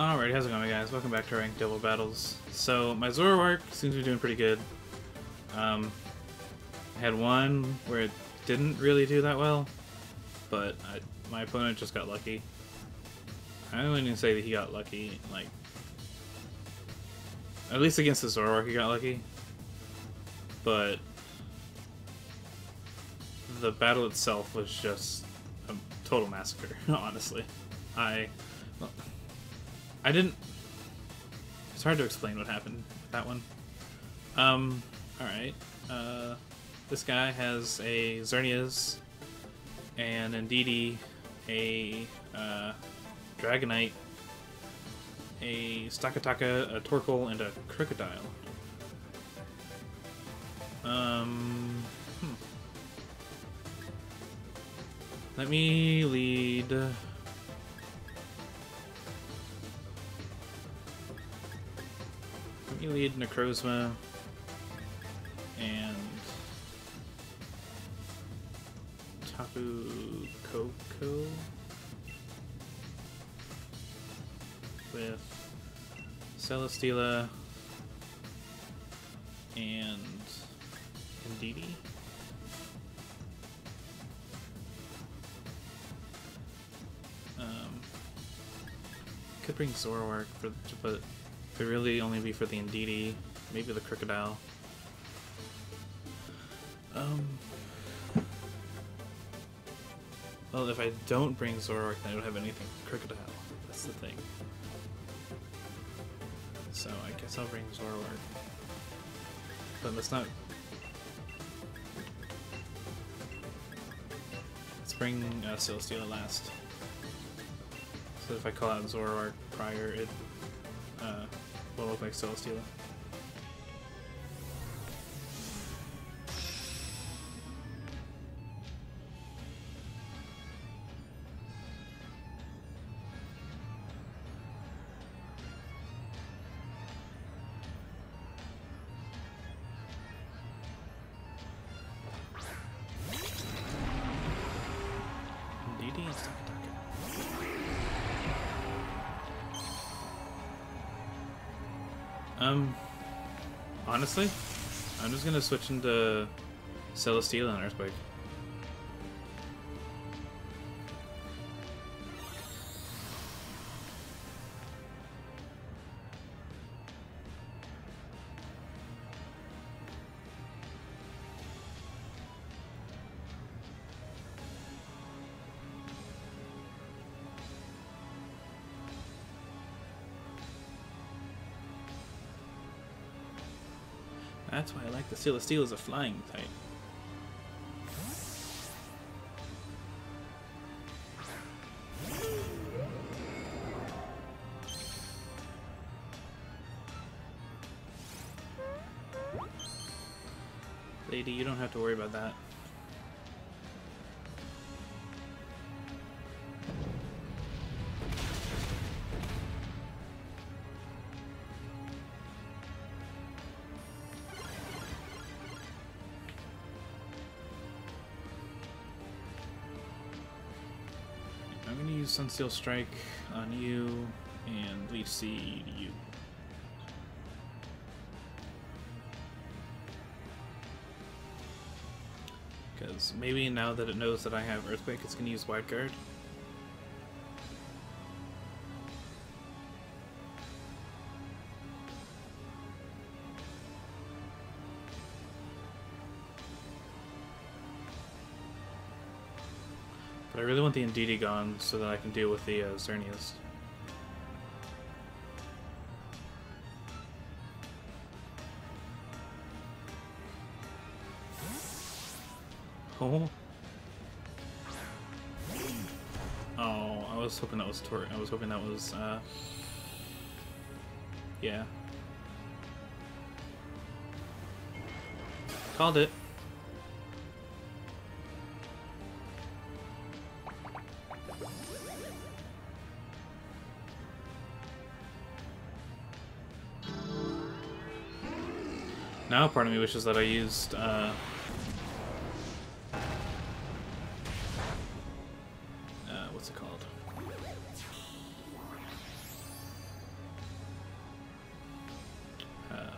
Alright, how's it going guys? Welcome back to Ranked Double Battles. So, my Zoroark seems to be doing pretty good. Um, I had one where it didn't really do that well, but I, my opponent just got lucky. I don't even say that he got lucky, like, at least against the Zoroark he got lucky, but the battle itself was just a total massacre, honestly. I... I didn't... It's hard to explain what happened with that one. Um, alright. Uh, this guy has a Xerneas, and Indeedee, a uh, Dragonite, a Stakataka, a Torkoal, and a Krookodile. Um, hmm. Let me lead... Me lead Necrozma and Tapu Koko with Celesteela and Indeedee. Um, could bring Zoroark for, but could really only be for the Indeedee, maybe the Krookodile. Um. Well, if I don't bring Zoroark, then I don't have anything Krookodile. That's the thing. So I guess I'll bring Zoroark. But let's not... Let's bring uh, Celesteela last. So if I call out Zoroark prior, it uh, will look like Celesteela. Indeedee and Stakataka. Um, honestly, I'm just gonna switch into Celesteela and Earthquake. That's why I like the Celesteela as a flying type. Lady, you don't have to worry about that. Use Sunsteel Strike on you and Leech Seed you. Because maybe now that it knows that I have Earthquake, it's gonna use Wide Guard. Want the Indeedee gone so that I can deal with the uh, Xerneas. Oh. Oh, I was hoping that was Tor. I was hoping that was, uh. Yeah. Called it. part of me wishes that I used, uh, uh, what's it called? Uh,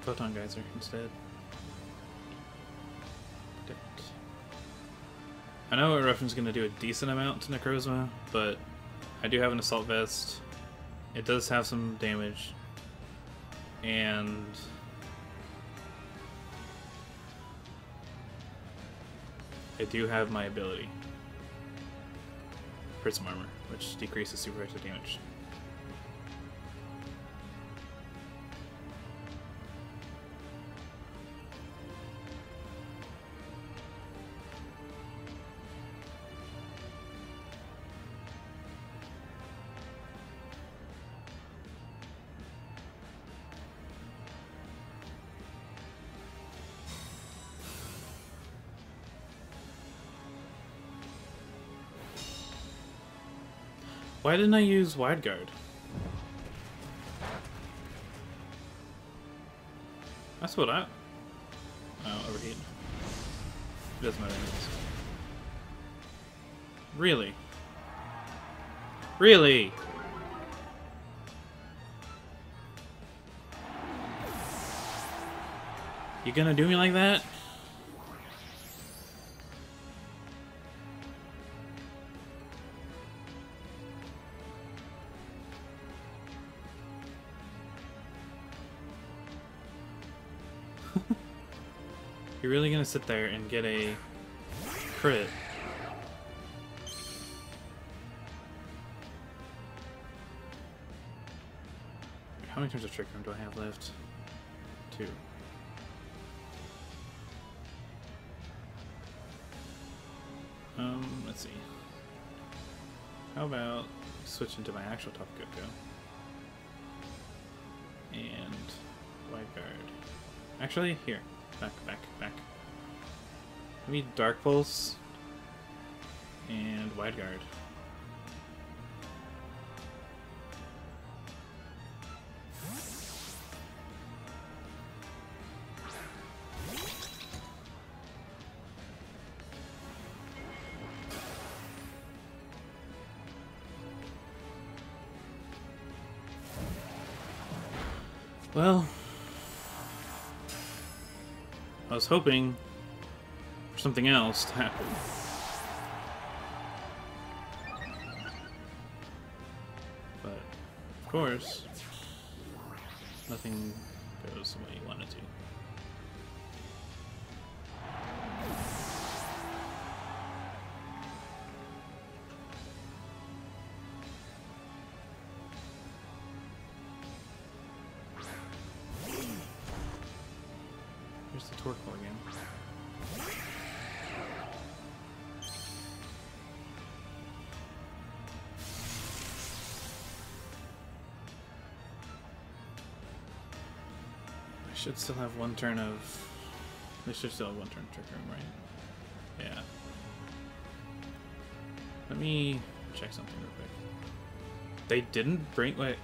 Photon Geyser instead. I know Eruption's going to do a decent amount to Necrozma, but I do have an Assault Vest. It does have some damage, and... I do have my ability. Prism Armor, which decreases super effective damage. Why didn't I use Wide Guard? That's what I... Oh, overheat. It doesn't matter anyways. Really? Really? You gonna do me like that? Really gonna sit there and get a crit. How many turns of Trick Room do I have left? Two. Um, let's see. How about switch into my actual Tapu Koko? And Guard. Actually, here. Back, back, back. Maybe Dark Pulse and Wide Guard. Well, I was hoping something else to happen. But, of course, nothing goes the way you want it to. Here's the Torkoal again. Should still have one turn of... They should still have one turn Trick Room, right? Yeah. Let me check something real quick. They didn't bring... Wait.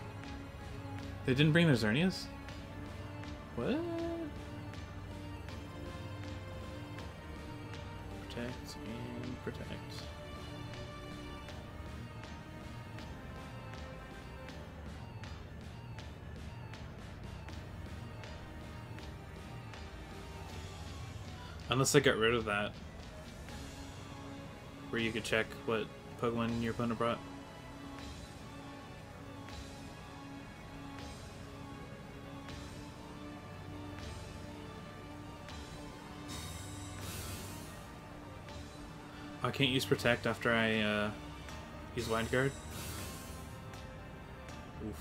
They didn't bring their Xerneas? What? Protect and protect. Unless I got rid of that. Where you could check what Pokemon your opponent brought. I can't use Protect after I uh, use Wide Guard. Oof.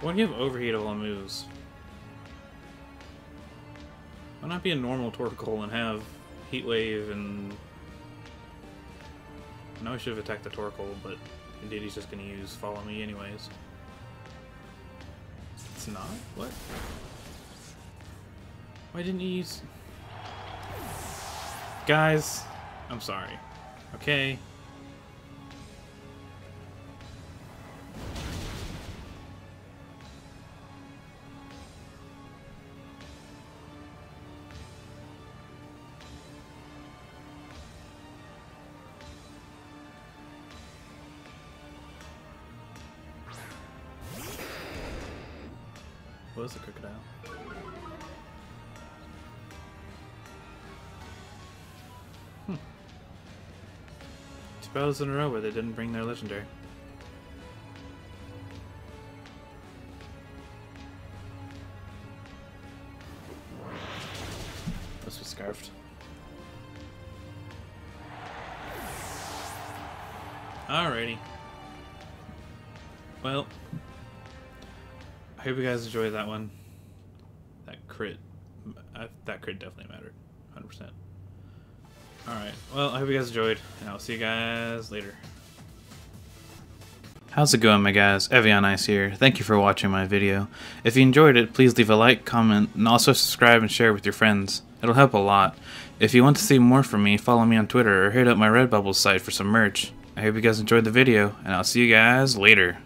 Why do you have overheat of all moves? Why not be a normal Torkoal and have Heat Wave and... I know I should have attacked the Torkoal, but Indeedee's just going to use Follow Me anyways. It's not? What? Why didn't you use... Guys, I'm sorry. Okay. What is the Krookodile? battles in a row where they didn't bring their legendary. This was scarfed. Alrighty. Well, I hope you guys enjoyed that one. That crit, uh, that crit definitely mattered, 100%. Alright, well, I hope you guys enjoyed, and I'll see you guys later. How's it going my guys, Eveon Ice here, thank you for watching my video. If you enjoyed it, please leave a like, comment, and also subscribe and share with your friends. It'll help a lot. If you want to see more from me, follow me on Twitter or hit up my Redbubble site for some merch. I hope you guys enjoyed the video, and I'll see you guys later.